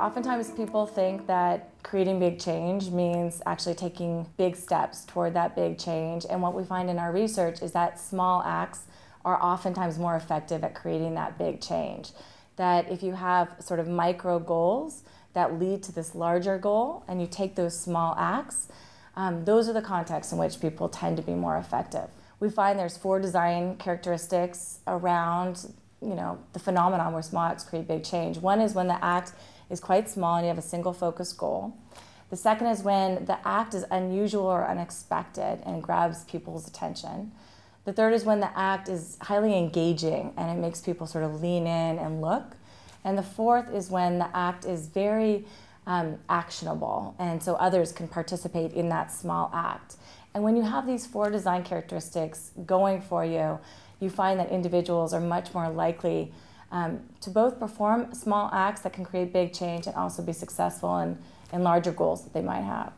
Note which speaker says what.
Speaker 1: Oftentimes people think that creating big change means actually taking big steps toward that big change. And what we find in our research is that small acts are oftentimes more effective at creating that big change. That if you have sort of micro goals that lead to this larger goal and you take those small acts, um, those are the contexts in which people tend to be more effective. We find there's four design characteristics around you know the phenomenon where small acts create big change. One is when the act is quite small and you have a single focus goal. The second is when the act is unusual or unexpected and grabs people's attention. The third is when the act is highly engaging and it makes people sort of lean in and look. And the fourth is when the act is very um, actionable and so others can participate in that small act. And when you have these four design characteristics going for you, you find that individuals are much more likely um, to both perform small acts that can create big change and also be successful in, in larger goals that they might have.